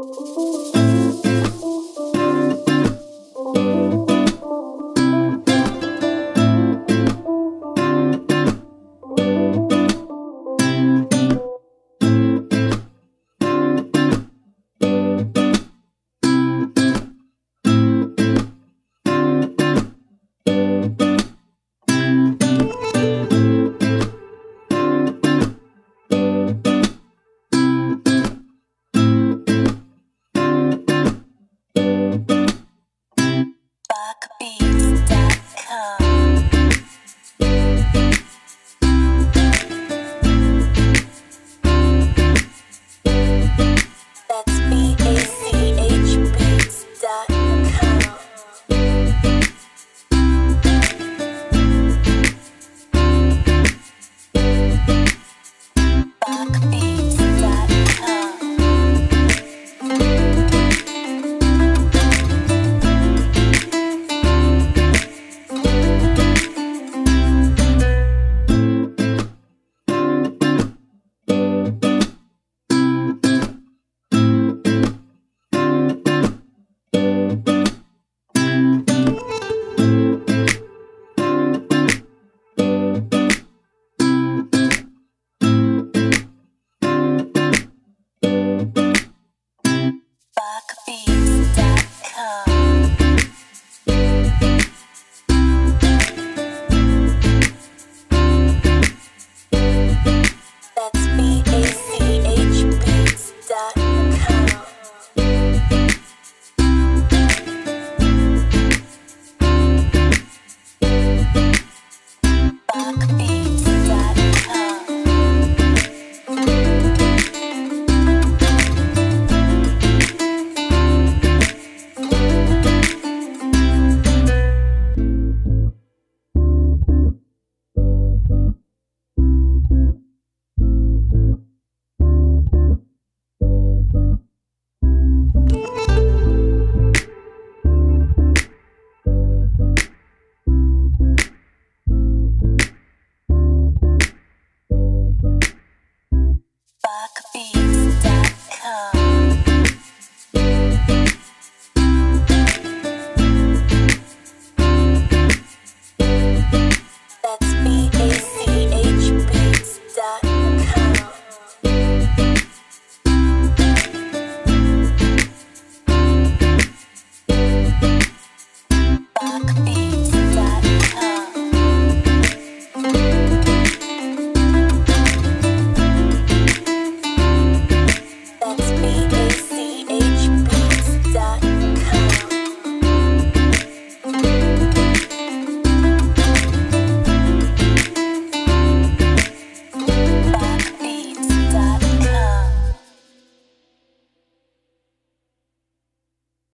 Oh.